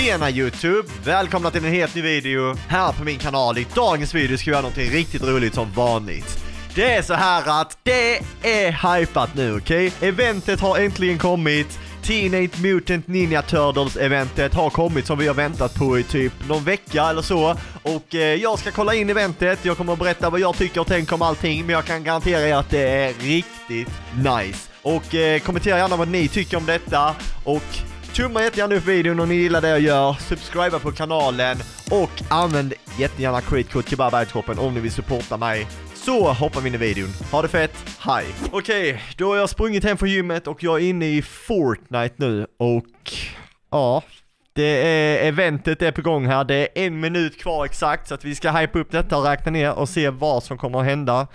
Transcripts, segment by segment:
Tjena YouTube! Välkomna till en helt ny video här på min kanal. I dagens video ska vi göra någonting riktigt roligt som vanligt. Det är så här att det är hypat nu, okej? Okay? Eventet har äntligen kommit. Teenage Mutant Ninja Turtles eventet har kommit som vi har väntat på i typ någon vecka eller så. Och eh, jag ska kolla in eventet, jag kommer att berätta vad jag tycker och tänker om allting, men jag kan garantera er att det är riktigt nice. Och eh, kommentera gärna vad ni tycker om detta och tumma jättegärna upp videon om ni gillar det jag gör, subscriba på kanalen och använd jättegärna create kebab om ni vill supporta mig. Så hoppar vi in i videon. Ha det fett, hej! Okej, okay, då har jag sprungit hem från gymmet och jag är inne i Fortnite nu och ja, det är eventet är på gång här. Det är en minut kvar exakt så att vi ska hype upp detta och räkna ner och se vad som kommer att hända.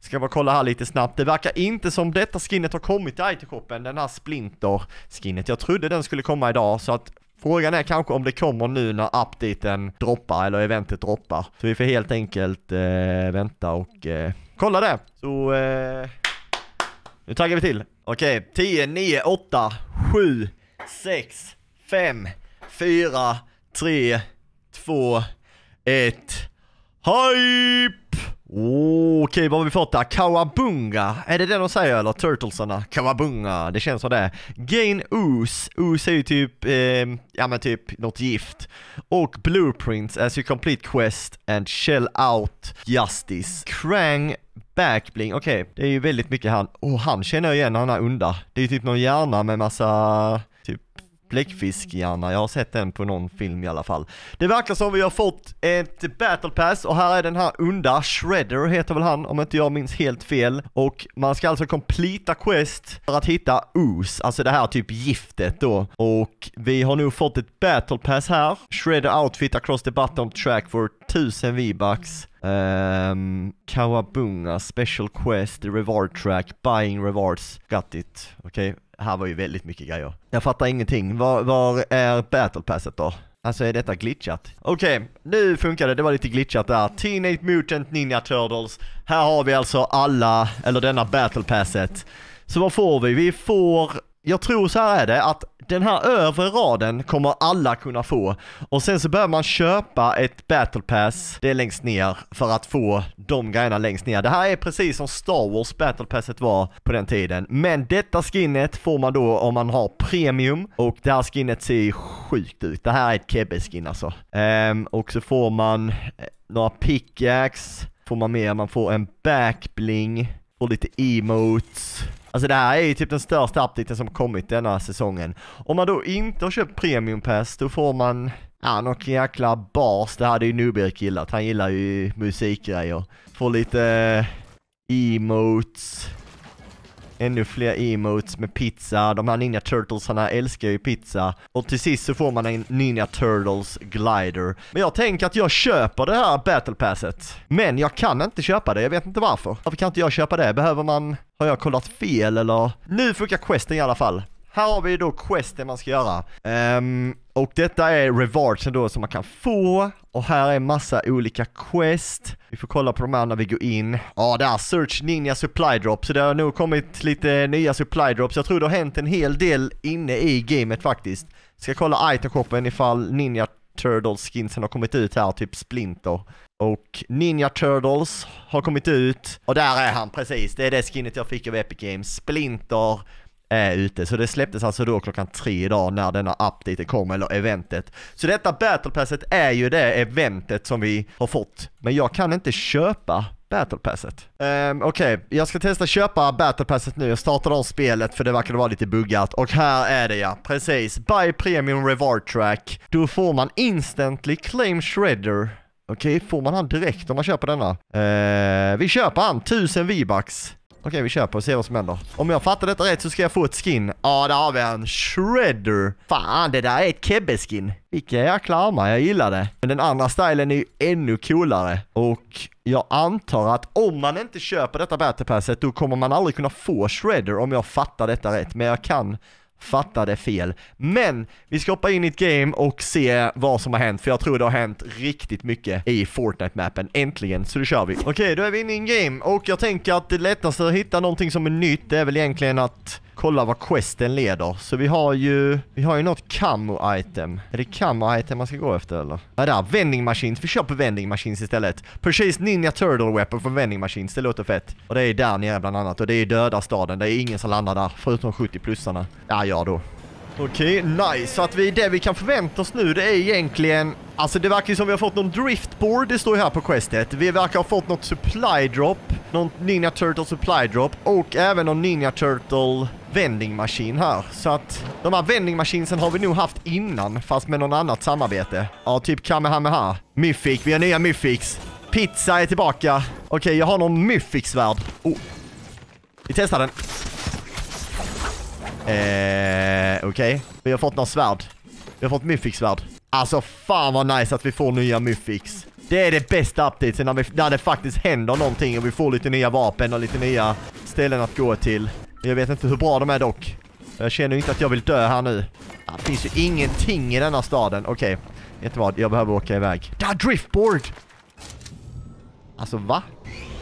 Ska bara kolla här lite snabbt. Det verkar inte som detta skinnet har kommit till IT-shoppen, den här Splinter skinnet. Jag trodde den skulle komma idag så att Frågan är kanske om det kommer nu när updaten droppar eller eventet droppar. Så vi får helt enkelt eh, vänta och eh, kolla det. Så eh, nu taggar vi till. Okej, 10, 9, 8, 7, 6, 5, 4, 3, 2, 1. Hype! Oh, Okej, okay, vad har vi fått där? Kawabunga, är det det de säger eller? Turtlesarna? Kawabunga, det känns som det. Gain Ooze, Ooze är ju typ, eh, ja men typ något gift. Och Blueprints as you complete quest and shell out justice. Krang Backbling, okej, okay. det är ju väldigt mycket han, och han känner jag igen, han är unda. Det är ju typ någon hjärna med massa bläckfiskhjärna, jag har sett den på någon film i alla fall. Det verkar som vi har fått ett battle pass och här är den här onda, Shredder heter väl han om inte jag minns helt fel. Och man ska alltså completa quest för att hitta Ooze, alltså det här typ giftet då. Och vi har nu fått ett battle pass här. Shredder outfit across the bottom track for 1000 V-bucks. Um, Kawabunga, special quest, reward track, buying rewards, got it. Okej, okay här var ju väldigt mycket grejer. Jag fattar ingenting. Var, var är battle passet då? Alltså är detta glitchat? Okej, okay, nu funkar det, det var lite glitchat där. Teenage Mutant Ninja Turtles. Här har vi alltså alla, eller denna battle passet. Så vad får vi? Vi får, jag tror så här är det, att den här övre raden kommer alla kunna få. Och sen så behöver man köpa ett battle pass, det är längst ner, för att få de grejerna längst ner. Det här är precis som Star Wars battle passet var på den tiden. Men detta skinnet får man då om man har premium och det här skinnet ser sjukt ut. Det här är ett Kebbe-skin alltså. Um, och så får man eh, några pickaxe, får man mer, man får en backbling, får lite emotes. Alltså det här är ju typ den största updaten som kommit denna säsongen. Om man då inte har köpt premium pass, då får man, ja någon jäkla bas, det hade ju Nubek gillat, han gillar ju musikgrejer. Får lite eh, emotes, ännu fler emotes med pizza, de här Ninja Turtlesarna älskar ju pizza. Och till sist så får man en Ninja Turtles glider. Men jag tänker att jag köper det här battle passet. Men jag kan inte köpa det, jag vet inte varför. Varför kan inte jag köpa det? Behöver man, har jag kollat fel eller? Nu funkar questen i alla fall. Här har vi då questen man ska göra. Um, och detta är rewardsen då som man kan få. Och här är massa olika quest. Vi får kolla på de här när vi går in. Ja, det är Search Ninja Supply Drops. Så det har nog kommit lite nya Supply Drops. Jag tror det har hänt en hel del inne i gamet faktiskt. Ska kolla itemshoppen ifall Ninja Turtles skinsen har kommit ut här, typ Splinter. Och Ninja Turtles har kommit ut. Och där är han precis, det är det skinnet jag fick av Epic Games. Splinter är ute. Så det släpptes alltså då klockan tre idag när denna update kom, eller eventet. Så detta battlepasset är ju det eventet som vi har fått. Men jag kan inte köpa battlepasset. Um, Okej, okay. jag ska testa köpa battlepasset nu. Jag startar om spelet för det verkar vara lite buggat. Och här är det ja, precis. Buy premium reward track. Då får man instantly claim shredder. Okej, okay, får man han direkt om man köper denna? Uh, vi köper han, 1000 V-bucks. Okej, vi kör på och ser vad som händer. Om jag fattar detta rätt så ska jag få ett skin. Ja, där har vi en Shredder. Fan, det där är ett Kebbe-skin. Vilka jäkla armar, jag gillar det. Men den andra stilen är ju ännu coolare. Och jag antar att om man inte köper detta battle passet, då kommer man aldrig kunna få Shredder om jag fattar detta rätt. Men jag kan fattade fel. Men vi ska hoppa in i ett game och se vad som har hänt, för jag tror det har hänt riktigt mycket i Fortnite-mappen. Äntligen, så då kör vi. Okej, okay, då är vi inne i en game och jag tänker att det lättaste att hitta någonting som är nytt, det är väl egentligen att kolla vad questen leder. Så vi har ju, vi har ju något camo-item. Är det camo-item man ska gå efter eller? Ja där, vending machines. Vi kör på vending machines istället. Purchase Ninja Turtle Weapon från vending machines, det låter fett. Och det är där nere bland annat. Och det är döda staden, det är ingen som landar där. Förutom 70-plussarna. Ja, ja då. Okej, nice. Så att vi, det vi kan förvänta oss nu det är egentligen... Alltså det verkar ju som vi har fått någon driftboard, det står ju här på questet. Vi verkar ha fått något supply drop, någon Ninja Turtle supply drop och även någon Ninja Turtle vending machine här. Så att de här vending machinesen har vi nog haft innan fast med någon annat samarbete. Ja, typ Kamehameha. Myfik, vi har nya Myfix. Pizza är tillbaka. Okej, jag har någon Myfix-värld. Oh. Vi testar den. Eh, okej. Okay. Vi har fått några svärd. Vi har fått Myfix-svärd. Alltså fan vad nice att vi får nya Myfix. Det är det bästa updatesen när, vi, när det faktiskt händer någonting och vi får lite nya vapen och lite nya ställen att gå till. Jag vet inte hur bra de är dock. Jag känner inte att jag vill dö här nu. Det finns ju ingenting i denna staden. Okej, okay. vet du vad? Jag behöver åka iväg. Där, driftboard! Alltså va?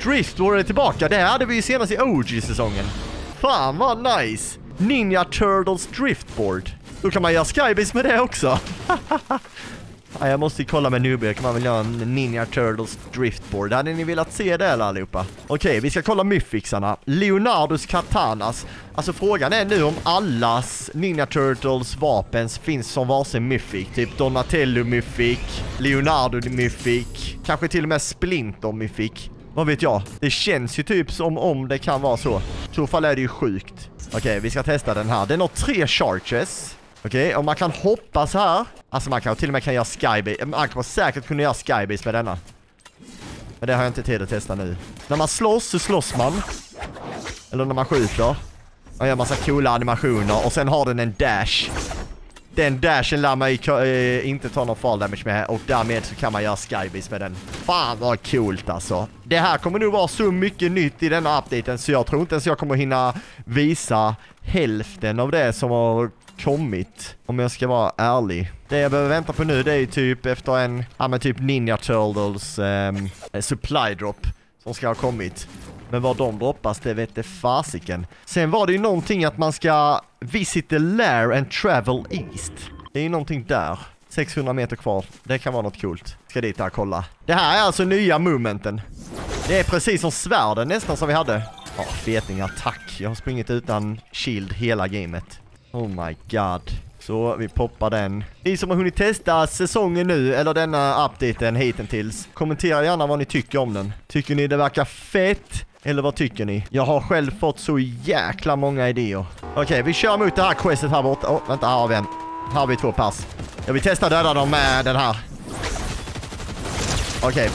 Driftboard är tillbaka. Det här hade vi ju senast i OG-säsongen. Fan vad nice! Ninja Turtles Driftboard. Då kan man göra skybase med det också. ja, jag måste kolla med Nubia, kan man väl göra en Ninja Turtles Driftboard. Hade ni velat se det eller allihopa? Okej, vi ska kolla myfixarna. Leonardos Katanas. Alltså frågan är nu om allas Ninja Turtles vapens finns som varsin myffik. Typ Donatello myffik, Leonardo myffik, kanske till och med Splinter myffik. Vad vet jag? Det känns ju typ som om det kan vara så. I så fall är det ju sjukt. Okej, vi ska testa den här. Den har tre charges. Okej, okay, och man kan hoppa så här. Alltså man kan till och med kan göra skybase. Man kommer säkert kunna göra skybase med denna. Men det har jag inte tid att testa nu. När man slåss så slåss man. Eller när man skjuter. Man gör massa coola animationer och sen har den en dash. Den dashen lär man ju eh, inte ta någon fall damage med och därmed så kan man göra skybase med den. Fan vad coolt alltså. Det här kommer nog vara så mycket nytt i denna updaten så jag tror inte ens jag kommer hinna visa hälften av det som har kommit. Om jag ska vara ärlig. Det jag behöver vänta på nu det är typ efter en, ja men typ Ninja Turtles um, supply drop som ska ha kommit. Men var de droppas, det vet det fasiken. Sen var det ju någonting att man ska visit the lair and travel east. Det är ju någonting där. 600 meter kvar. Det kan vara något coolt. Ska dit där och kolla. Det här är alltså nya momenten. Det är precis som svärden nästan som vi hade. Ja, fetingar, tack. Jag har sprungit utan shield hela gamet. Oh my god. Så vi poppar den. Ni som har hunnit testa säsongen nu, eller denna updaten hittills, kommentera gärna vad ni tycker om den. Tycker ni det verkar fett? Eller vad tycker ni? Jag har själv fått så jäkla många idéer. Okej, okay, vi kör mot det här questet här borta. oh, vänta, här har vi en. Här har vi två pass. Jag vill testa döda dem med den här. Okej. Okay.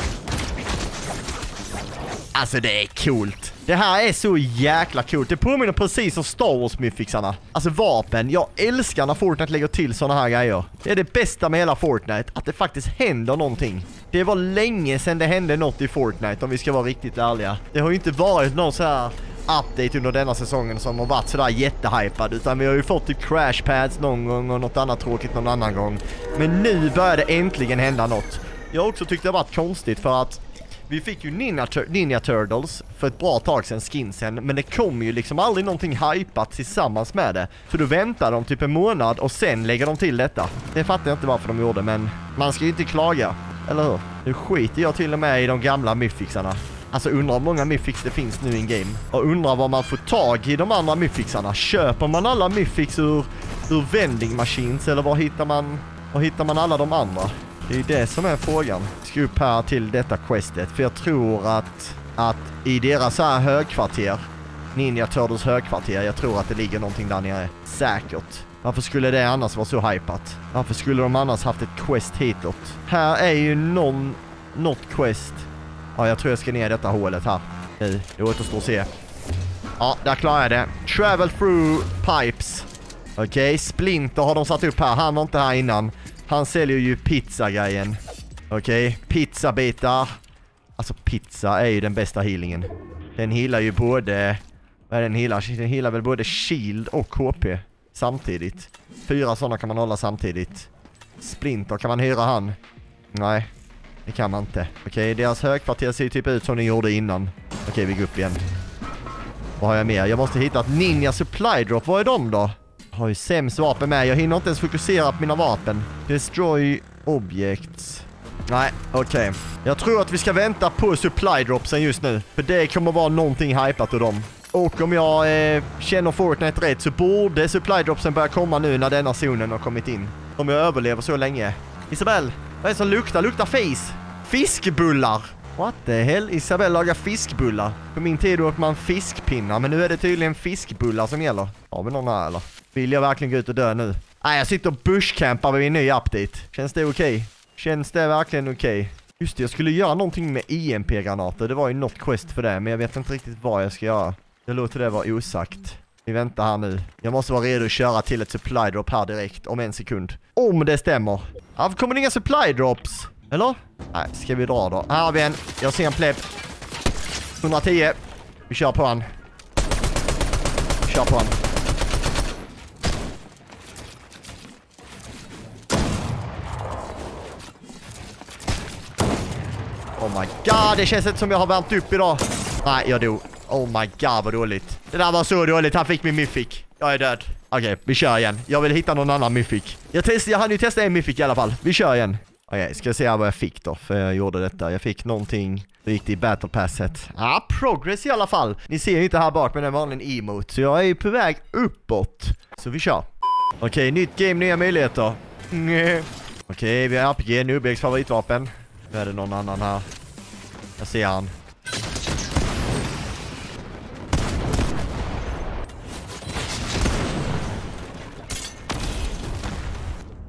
Alltså det är coolt. Det här är så jäkla coolt. Det påminner precis om Star Wars myfixarna. Alltså vapen. Jag älskar när Fortnite lägger till sådana här grejer. Det är det bästa med hela Fortnite. Att det faktiskt händer någonting. Det var länge sedan det hände något i Fortnite om vi ska vara riktigt ärliga. Det har ju inte varit någon så här update under denna säsongen som har varit sådär jättehypad utan vi har ju fått typ crash pads någon gång och något annat tråkigt någon annan gång. Men nu börjar det äntligen hända något. Jag har också tyckt det har varit konstigt för att vi fick ju Ninja, Tur Ninja Turtles för ett bra tag sedan, skinsen, men det kom ju liksom aldrig någonting hypat tillsammans med det. Så då väntar de typ en månad och sen lägger de till detta. Det fattar jag inte varför de gjorde, men man ska ju inte klaga, eller hur? Nu skiter jag till och med i de gamla myfixarna. Alltså undrar hur många myfix det finns nu in game. Och undrar vad man får tag i de andra myfixarna. Köper man alla myfix ur, ur vending machines eller var hittar man, var hittar man alla de andra? Det är det som är frågan. Upp här till detta questet. För jag tror att, att i deras här högkvarter, Ninja Turtles högkvarter, jag tror att det ligger någonting där nere. Säkert. Varför skulle det annars vara så hypat? Varför skulle de annars haft ett quest hitåt? Här är ju någon, något quest. Ja, jag tror jag ska ner i detta hålet här. Nu, det återstår att se. Ja, där klarar jag det. Travel through pipes. Okej, okay, Splinter har de satt upp här. Han var inte här innan. Han säljer ju pizzagrejen. Okej, okay. pizzabitar. Alltså pizza är ju den bästa healingen. Den healar ju både... Vad är den healar? Den healar väl både shield och HP. samtidigt. Fyra sådana kan man hålla samtidigt. Splinter, kan man hyra han? Nej, det kan man inte. Okej, okay, deras högkvarter ser typ ut som ni gjorde innan. Okej, okay, vi går upp igen. Vad har jag mer? Jag måste hitta ett ninja supply drop. Vad är de då? Jag har ju sämst vapen med. Jag hinner inte ens fokusera på mina vapen. Destroy objects. Nej, okej. Okay. Jag tror att vi ska vänta på supply dropsen just nu. För det kommer vara någonting hypat ur dem. Och om jag eh, känner Fortnite rätt så borde supply dropsen börja komma nu när denna zonen har kommit in. Om jag överlever så länge. Isabel, vad är det som luktar? Luktar face. Fiskbullar. What the hell? Isabel lagar fiskbullar. På min tid åt man fiskpinnar, men nu är det tydligen fiskbullar som gäller. Har vi någon här eller? Vill jag verkligen gå ut och dö nu? Nej, jag sitter och bushcampar vid en ny update. Känns det okej? Okay? Känns det verkligen okej? Okay? Just det, jag skulle göra någonting med EMP-granater. Det var ju något quest för det, men jag vet inte riktigt vad jag ska göra. Jag låter det vara osagt. Vi väntar här nu. Jag måste vara redo att köra till ett supply drop här direkt om en sekund. Om det stämmer. Här kommer det inga supply drops. Eller? Nej, ska vi dra då? Här har vi en. Jag ser en pleb. 110. Vi kör på han. Vi kör på han. Oh my god, det känns inte som jag har värmt upp idag. Nej, jag dog. Oh my god, vad dåligt. Det där var så dåligt. Han fick min mythic. Jag är död. Okej, okay, vi kör igen. Jag vill hitta någon annan mythic. Jag, test, jag hann ju testa en mythic i alla fall. Vi kör igen. Okej, okay, ska jag se vad jag fick då, för jag gjorde detta. Jag fick någonting, riktigt gick i battle passet. Ja, ah, progress i alla fall. Ni ser ju inte här bak, men det var en emote. Så jag är på väg uppåt. Så vi kör. Okej, okay, nytt game, nya möjligheter. Okej, okay, vi har RPG, Nubex favoritvapen. Nu är det någon annan här. Jag ser han.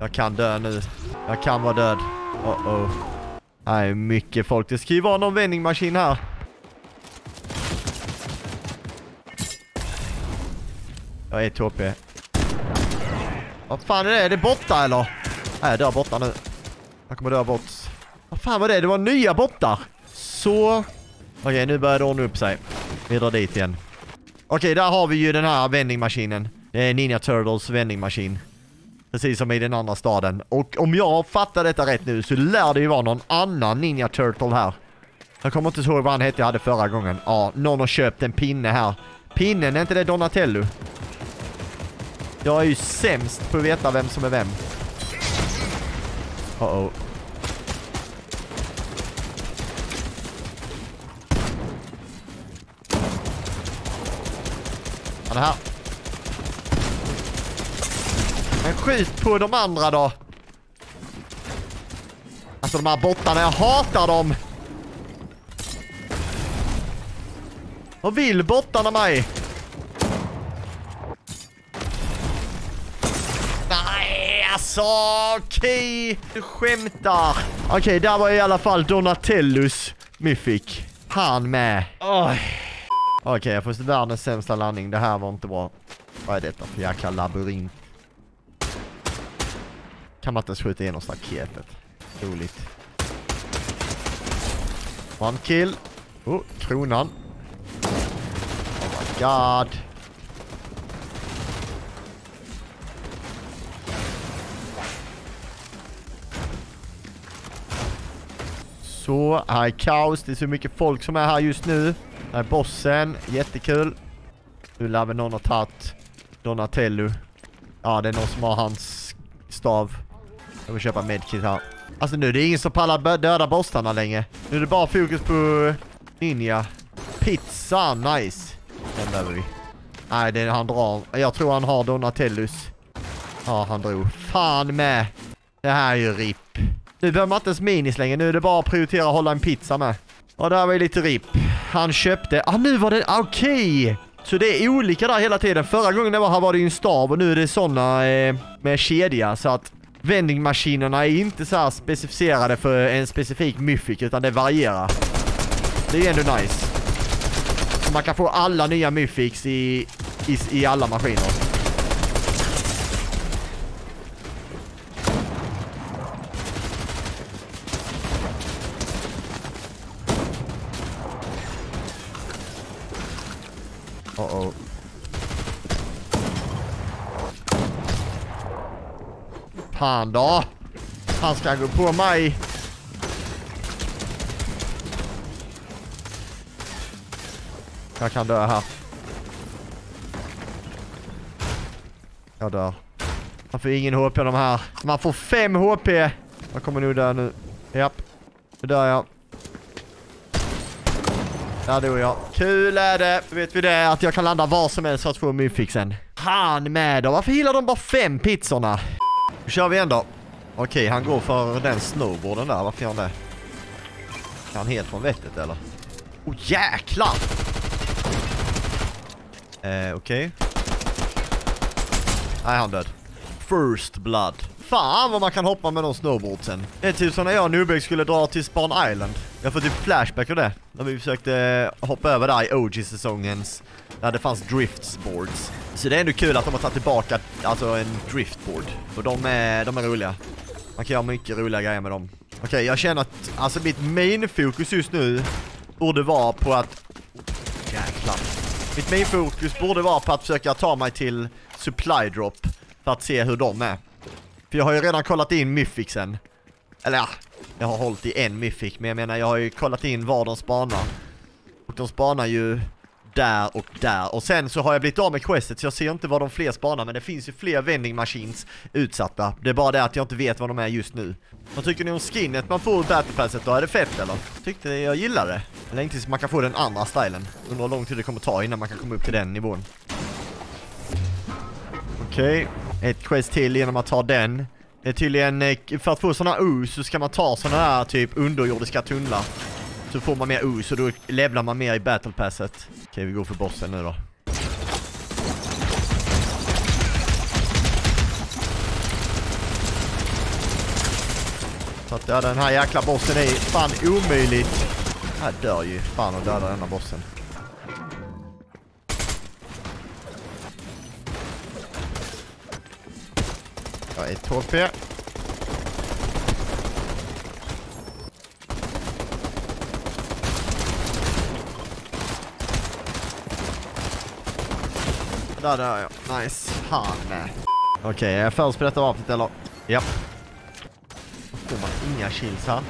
Jag kan dö nu. Jag kan vara död. Oh oh. Nej, mycket folk. Det ska ju vara någon vändningsmaskin här. Jag är ett HP. Vad fan är det? Är det borta eller? Nej, jag dör borta nu. Jag kommer dö bort. Vad fan var det? Det var nya bottar. Så. Okej, okay, nu börjar det ordna upp sig. Vi drar dit igen. Okej, okay, där har vi ju den här vändningmaskinen. Det är Ninja Turtles vändningsmaskin. Precis som i den andra staden. Och om jag fattar detta rätt nu så lär det ju vara någon annan Ninja Turtle här. Jag kommer inte ihåg vad han hette jag hade förra gången. Ja, någon har köpt en pinne här. Pinnen, är inte det Donatello? Jag är ju sämst på att veta vem som är vem. Uh oh. Han är här. Men skjut på de andra då. Alltså de här bottarna, jag hatar dem. Vad vill bottarna mig? Nej, alltså okej. Okay. Du skämtar. Okej, okay, där var i alla fall Donatellus Mythic. Han med. Okej, okay, jag får världens sämsta landning. Det här var inte bra. Vad är detta för jäkla labyrint? Kan man inte ens skjuta igenom staketet. Roligt. One kill. Oh, kronan. Oh my god. Så, här är kaos. Det är så mycket folk som är här just nu. Här är bossen. Jättekul. Nu lär väl någon ha tagit Donatello. Ja, det är någon som har hans stav. Jag vill köpa medkit här. Alltså nu är det ingen som pallar döda bossarna längre. Nu är det bara fokus på eh, Ninja. Pizza, nice. Den behöver vi. Nej, det är han drar. Jag tror han har Donatellus. Ja, han drog. Fan med. Det här är ju RIP. Nu behöver man inte ens minis längre. Nu är det bara att prioritera att hålla en pizza med. Och där var ju lite RIP. Han köpte... Ah, nu var det... Ah, okej! Okay. Så det är olika där hela tiden. Förra gången det var här var det ju en stav och nu är det sådana eh, med kedja. Så att vendingmaskinerna är inte så specificerade för en specifik mythic utan det varierar. Det är ändå nice. Så man kan få alla nya mythics i, i, i alla maskiner. Uh-oh. Fan då! Han ska gå på mig! Jag kan dö här. Jag dör. Man får ingen HP de här. Man får fem HP! Jag kommer nog dö nu. Japp. Nu dör jag. Där dog jag. Kul är det. Vet vi det att jag kan landa var som helst för att få myfixen. Han med då. Varför gillar de bara fem pizzorna? Nu kör vi igen då. Okej, han går för den snowboarden där. Varför gör han det? Är han helt från vettet eller? Oh jäklar! Eh, okej. Okay. Nej, han död. First blood. Fan vad man kan hoppa med de snowboardsen. Det är typ som när jag och Nubek skulle dra till Spawn Island. Jag får typ flashback av det. När vi försökte hoppa över där i OG-säsongens. Där det fanns driftsboards. Så det är ändå kul att de har tagit tillbaka alltså en driftboard. För de är, de är roliga. Man kan göra mycket roliga grejer med dem. Okej, okay, jag känner att alltså mitt main-fokus just nu borde vara på att... Jäklar. Mitt main-fokus borde vara på att försöka ta mig till supply drop för att se hur de är. För jag har ju redan kollat in myfixen. Eller ja, jag har hållit i en myfik, men jag menar jag har ju kollat in var de spanar. Och de spanar ju där och där. Och sen så har jag blivit av med questet så jag ser inte var de fler spanar men det finns ju fler vending machines utsatta. Det är bara det att jag inte vet var de är just nu. Vad tycker ni om skinnet man får ur battlepasset då? Är det fett eller? Tyckte jag gillar det. Eller tills man kan få den andra stilen. Undrar hur lång tid det kommer ta innan man kan komma upp till den nivån. Okej, okay ett quest till genom att ta den. Det är tydligen, eh, för att få sådana us så ska man ta sådana här typ underjordiska tunnlar. Så får man mer us och då levlar man mer i battlepasset. Okej, vi går för bossen nu då. Så att döda den här jäkla bossen är fan omöjligt. Här dör ju fan och dödar denna bossen. Bara ett HP. Där dör jag. Nice. Han. Okej, okay, är jag först på detta vapnet eller? Ja. Får man inga kills här.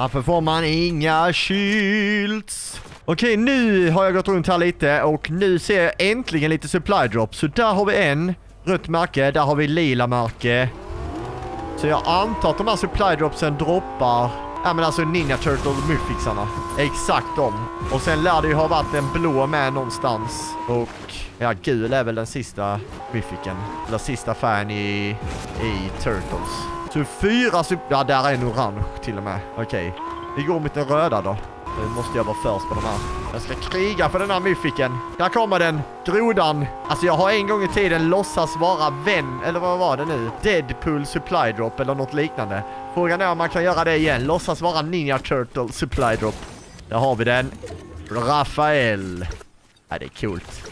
Varför får man inga shields? Okej, nu har jag gått runt här lite och nu ser jag äntligen lite supply drops. Så där har vi en rött märke, där har vi lila märke. Så jag antar att de här supply dropsen droppar, ja men alltså Ninja Turtle myfixarna. Exakt de. Och sen lär det ju ha varit en blå med någonstans. Och ja, gul är väl den sista myfiken. Eller sista färgen i, i Turtles. Så fyra supply, ja där är en orange till och med. Okej. Vi går mot den röda då. Nu måste jag vara först på de här. Jag ska kriga för den här myfiken. Där kommer den. Grodan. Alltså jag har en gång i tiden låtsas vara vän, eller vad var det nu? Deadpool Supply Drop eller något liknande. Frågan är om man kan göra det igen. Låtsas vara Ninja Turtle Supply Drop. Där har vi den. Rafael. Ja, det är coolt.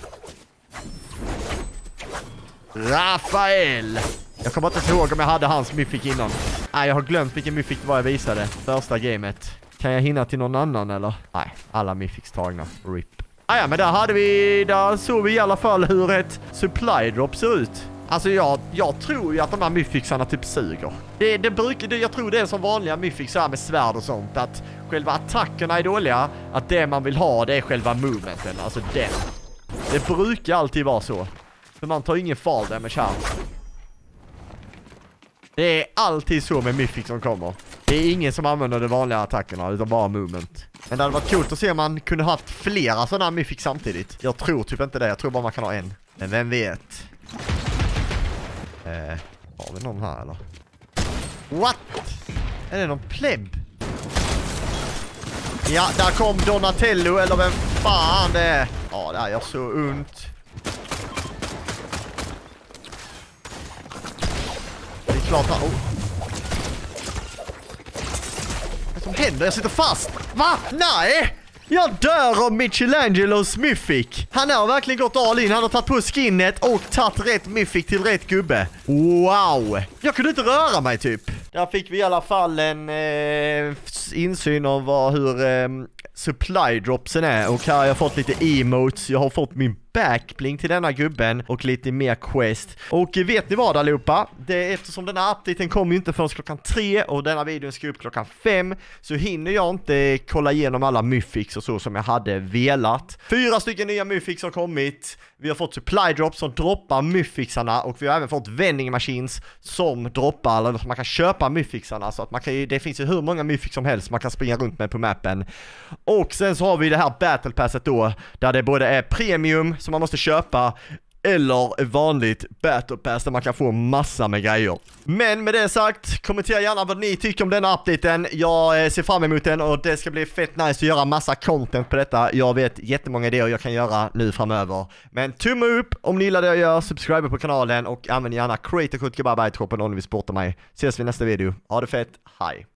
Rafael. Jag kommer inte ihåg om jag hade hans myfik innan. Nej, jag har glömt vilken myfik det var jag visade. Första gamet. Kan jag hinna till någon annan eller? Nej, alla myfiks tagna. RIP. Ah, ja, men där hade vi, där såg vi i alla fall hur ett supply drop ser ut. Alltså jag, jag tror ju att de här myfixarna typ suger. Det, det brukar, det, jag tror det är som vanliga myfixar med svärd och sånt. Att själva attackerna är dåliga. Att det man vill ha det är själva movementen. Alltså den. Det brukar alltid vara så. För man tar ingen fall damage här. Det är alltid så med myfix som kommer. Det är ingen som använder de vanliga attackerna utan bara movement. Men det hade varit coolt att se om man kunde haft flera sådana myfix samtidigt. Jag tror typ inte det, jag tror bara man kan ha en. Men vem vet? Eh, har vi någon här eller? What? Är det någon pleb? Ja, där kom Donatello eller vem fan det är. Ja, det här gör så ont. Det är klart han... Oh. Som händer? Jag sitter fast! Va? Nej! Jag dör av Michelangelos Miffic! Han har verkligen gått all in. Han har tagit på skinnet och tagit rätt Miffic till rätt gubbe. Wow! Jag kunde inte röra mig typ. Där fick vi i alla fall en eh, insyn av vad, hur eh, supply dropsen är. Och här har jag fått lite emotes. Jag har fått min backbling till denna gubben och lite mer quest. Och vet ni vad allihopa? Det, eftersom den här updaten kommer ju inte förrän klockan tre och denna videon ska upp klockan fem så hinner jag inte kolla igenom alla myfix och så som jag hade velat. Fyra stycken nya myfix har kommit, vi har fått supply drops som droppar myfixarna och vi har även fått vending machines som droppar, eller som man kan köpa myfixarna så att man kan ju, det finns ju hur många myfix som helst man kan springa runt med på mappen. Och sen så har vi det här battlepasset då, där det både är premium som man måste köpa, eller vanligt battle pass där man kan få massa med grejer. Men med det sagt, kommentera gärna vad ni tycker om denna updaten. Jag eh, ser fram emot den och det ska bli fett nice att göra massa content på detta. Jag vet jättemånga idéer jag kan göra nu framöver. Men tumme upp om ni gillar det jag gör, subscribe på kanalen och använd gärna creator om ni vill sporta mig. Ses vi i nästa video. Ha det fett, hej!